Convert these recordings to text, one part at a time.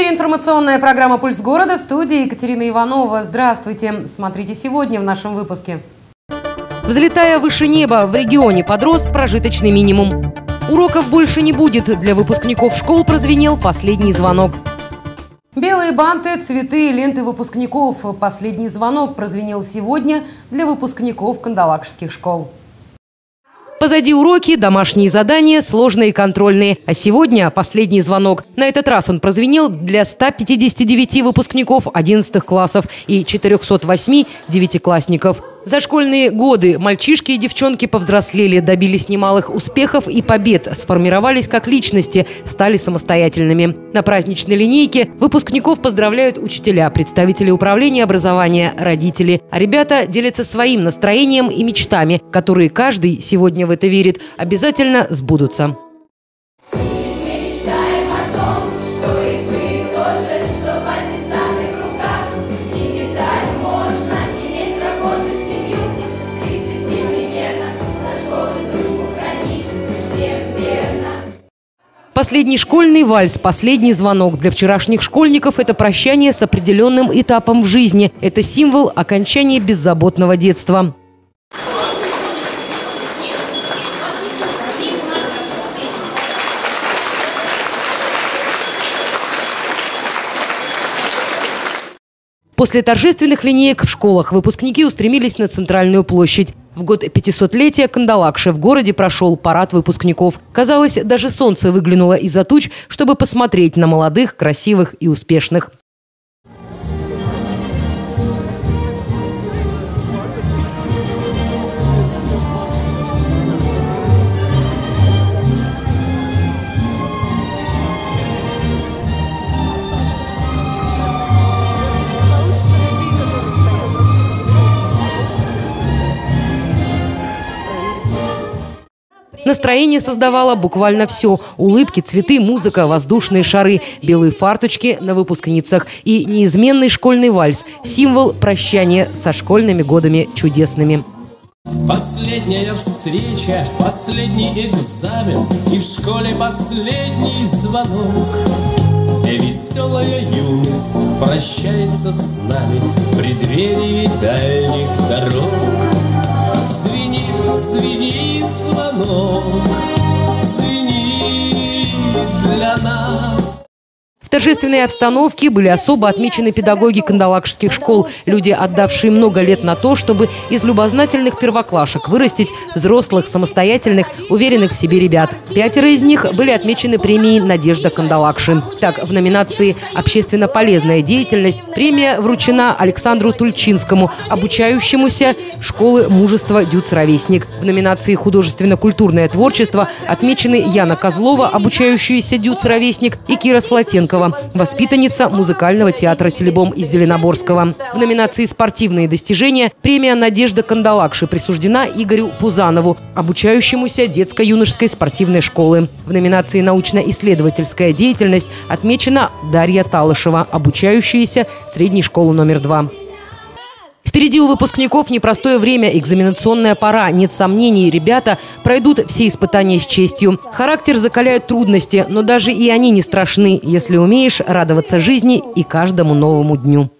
эфире информационная программа «Пульс города» в студии Екатерина Иванова. Здравствуйте. Смотрите сегодня в нашем выпуске. Взлетая выше неба, в регионе подрос прожиточный минимум. Уроков больше не будет. Для выпускников школ прозвенел последний звонок. Белые банты, цветы и ленты выпускников. Последний звонок прозвенел сегодня для выпускников кандалакшских школ. Позади уроки, домашние задания, сложные контрольные. А сегодня последний звонок. На этот раз он прозвенел для 159 выпускников 11 классов и 408 девятиклассников. За школьные годы мальчишки и девчонки повзрослели, добились немалых успехов и побед, сформировались как личности, стали самостоятельными. На праздничной линейке выпускников поздравляют учителя, представители управления образования, родители. А ребята делятся своим настроением и мечтами, которые каждый сегодня в это верит, обязательно сбудутся. Последний школьный вальс, последний звонок. Для вчерашних школьников это прощание с определенным этапом в жизни. Это символ окончания беззаботного детства. После торжественных линеек в школах выпускники устремились на центральную площадь. В год 500-летия Кандалакши в городе прошел парад выпускников. Казалось, даже солнце выглянуло из-за туч, чтобы посмотреть на молодых, красивых и успешных. Настроение создавало буквально все. Улыбки, цветы, музыка, воздушные шары, белые фарточки на выпускницах и неизменный школьный вальс – символ прощания со школьными годами чудесными. Последняя встреча, последний экзамен И в школе последний звонок веселая юность прощается с нами В преддверии дальних дорог Звенит, звенит звонок, В торжественной обстановке были особо отмечены педагоги кандалакшских школ, люди, отдавшие много лет на то, чтобы из любознательных первоклашек вырастить взрослых, самостоятельных, уверенных в себе ребят. Пятеро из них были отмечены премией «Надежда Кандалакши». Так, в номинации «Общественно полезная деятельность» премия вручена Александру Тульчинскому, обучающемуся школы мужества «Дюц-ровесник». В номинации «Художественно-культурное творчество» отмечены Яна Козлова, обучающаяся «Дюц-ровесник», и Кира Слатенкова, Михайлова, воспитанница музыкального театра «Телебом» из Зеленоборского. В номинации «Спортивные достижения» премия «Надежда Кандалакши» присуждена Игорю Пузанову, обучающемуся детско-юношеской спортивной школы. В номинации «Научно-исследовательская деятельность» отмечена Дарья Талышева, обучающаяся средней школы номер два. Впереди у выпускников непростое время, экзаменационная пора. Нет сомнений, ребята пройдут все испытания с честью. Характер закаляют трудности, но даже и они не страшны, если умеешь радоваться жизни и каждому новому дню.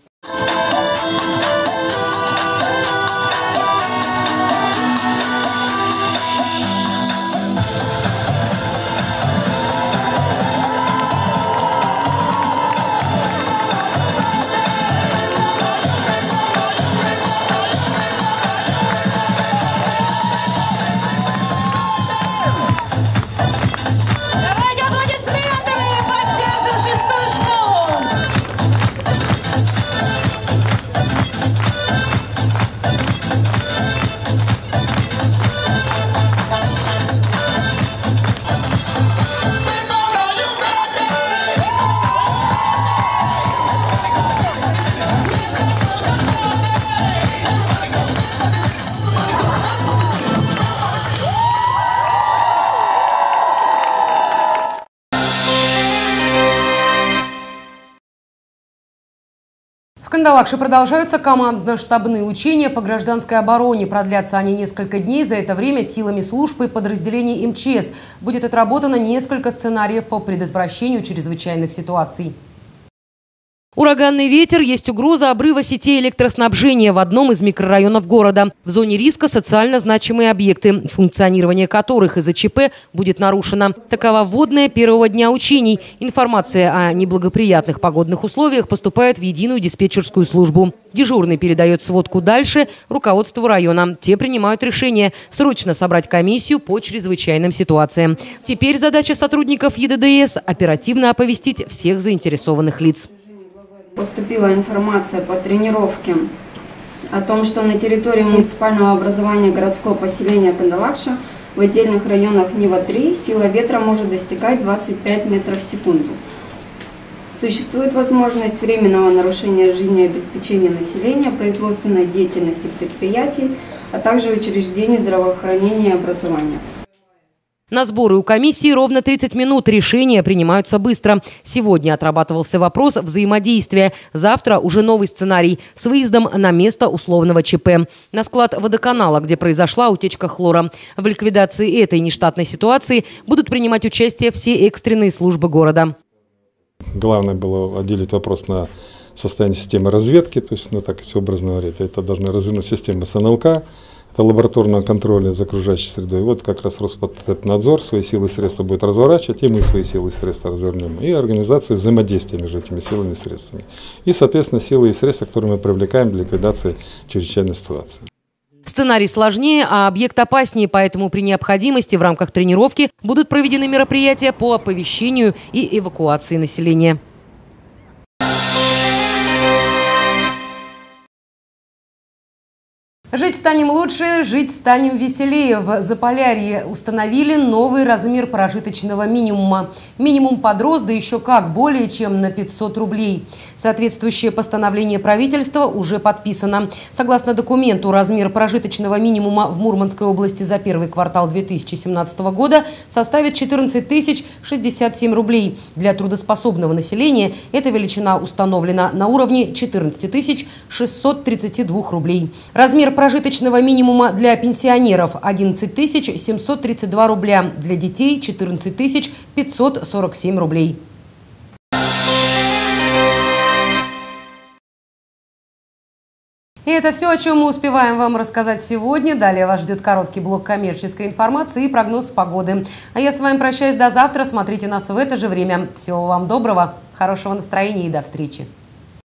В Кандалакше продолжаются командно-штабные учения по гражданской обороне. Продлятся они несколько дней. За это время силами служб и подразделений МЧС будет отработано несколько сценариев по предотвращению чрезвычайных ситуаций. Ураганный ветер, есть угроза обрыва сетей электроснабжения в одном из микрорайонов города. В зоне риска социально значимые объекты, функционирование которых из-за ЧП будет нарушено. Такова вводная первого дня учений. Информация о неблагоприятных погодных условиях поступает в единую диспетчерскую службу. Дежурный передает сводку дальше руководству района. Те принимают решение срочно собрать комиссию по чрезвычайным ситуациям. Теперь задача сотрудников ЕДДС – оперативно оповестить всех заинтересованных лиц. Поступила информация по тренировке о том, что на территории муниципального образования городского поселения Кандалакша в отдельных районах Нива-3 сила ветра может достигать 25 метров в секунду. Существует возможность временного нарушения жизнеобеспечения населения, производственной деятельности предприятий, а также учреждений здравоохранения и образования. На сборы у комиссии ровно 30 минут. Решения принимаются быстро. Сегодня отрабатывался вопрос взаимодействия. Завтра уже новый сценарий с выездом на место условного ЧП. На склад водоканала, где произошла утечка хлора. В ликвидации этой нештатной ситуации будут принимать участие все экстренные службы города. Главное было отделить вопрос на состояние системы разведки, то есть, ну так если образно говорить, это должны развернуть систему СНЛК, это лабораторного контроля за окружающей средой. Вот как раз Роспотребнадзор свои силы и средства будет разворачивать, и мы свои силы и средства развернем, и организацию взаимодействия между этими силами и средствами. И, соответственно, силы и средства, которые мы привлекаем для ликвидации чрезвычайной ситуации. Сценарий сложнее, а объект опаснее, поэтому при необходимости в рамках тренировки будут проведены мероприятия по оповещению и эвакуации населения. Жить станем лучше, жить станем веселее. В Заполярье установили новый размер прожиточного минимума. Минимум подрос, да еще как, более чем на 500 рублей. Соответствующее постановление правительства уже подписано. Согласно документу, размер прожиточного минимума в Мурманской области за первый квартал 2017 года составит 14 тысяч 67 рублей. Для трудоспособного населения эта величина установлена на уровне 14 тысяч 632 рублей. Размер прожиточного минимума для пенсионеров 11 732 рубля, для детей 14 547 рублей. И это все, о чем мы успеваем вам рассказать сегодня. Далее вас ждет короткий блок коммерческой информации и прогноз погоды. А я с вами прощаюсь до завтра. Смотрите нас в это же время. Всего вам доброго, хорошего настроения и до встречи.